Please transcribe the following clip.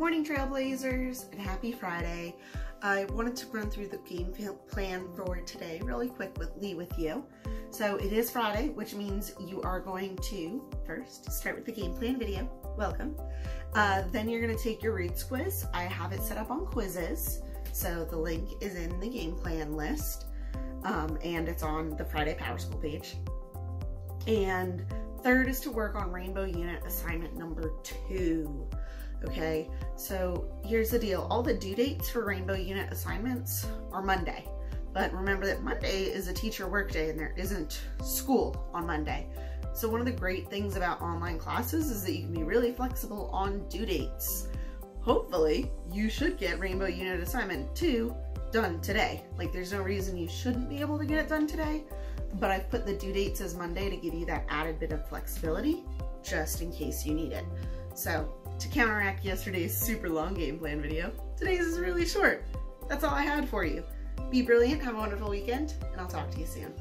Morning Trailblazers and happy Friday. I wanted to run through the game plan for today really quick with Lee with you. So it is Friday, which means you are going to first start with the game plan video. Welcome. Uh, then you're going to take your roots quiz. I have it set up on Quizizz. So the link is in the game plan list um, and it's on the Friday Power School page. And third is to work on Rainbow Unit assignment number two. Okay, so here's the deal. All the due dates for Rainbow Unit assignments are Monday. But remember that Monday is a teacher workday and there isn't school on Monday. So one of the great things about online classes is that you can be really flexible on due dates. Hopefully, you should get Rainbow Unit Assignment 2 done today. Like there's no reason you shouldn't be able to get it done today, but I've put the due dates as Monday to give you that added bit of flexibility just in case you need it. So to counteract yesterday's super long game plan video, today's is really short. That's all I had for you. Be brilliant, have a wonderful weekend, and I'll talk to you soon.